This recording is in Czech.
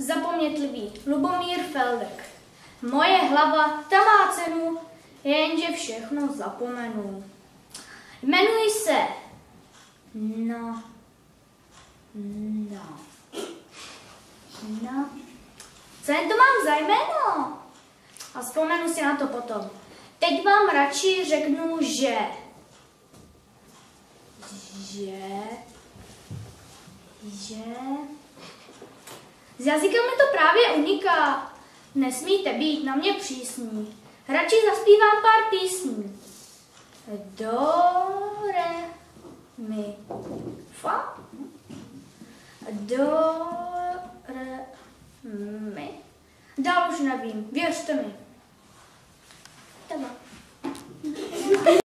zapomnětlivý Lubomír Feldek. Moje hlava, ta má cenu, jenže všechno zapomenu. Jmenuji se No. No. No. Co jen to mám za jméno? A vzpomenu si na to potom. Teď vám radši řeknu, že... Že... Že... S jazykem mi to právě uniká. Nesmíte být na mě přísní. Radši zaspívám pár písní. Do, re, mi, fa, do, re, mi. Dál už nevím, věřte mi.